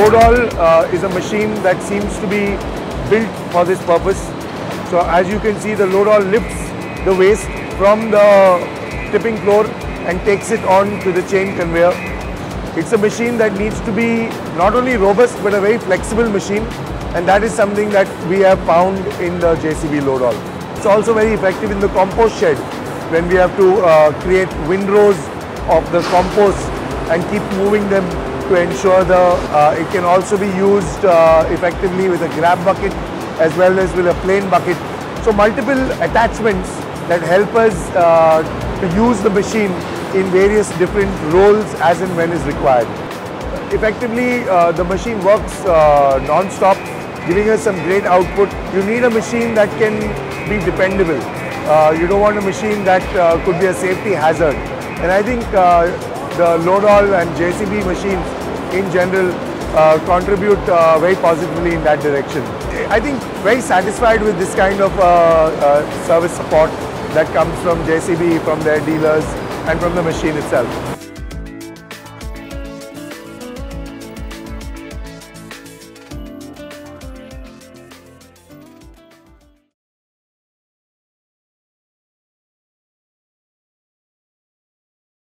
uh, is a machine that seems to be built for this purpose. So as you can see, the all lifts the waste from the tipping floor and takes it on to the chain conveyor. It's a machine that needs to be not only robust but a very flexible machine and that is something that we have found in the JCB Loadall. It's also very effective in the compost shed when we have to uh, create windrows of the compost and keep moving them to ensure the uh, it can also be used uh, effectively with a grab bucket as well as with a plain bucket. So multiple attachments that help us uh, to use the machine in various different roles as and when is required. Effectively, uh, the machine works uh, non-stop, giving us some great output. You need a machine that can be dependable. Uh, you don't want a machine that could be a safety hazard. And I think the Loadall and JCB machines in general uh, contribute uh, very positively in that direction. I think very satisfied with this kind of uh, uh, service support that comes from JCB, from their dealers and from the machine itself.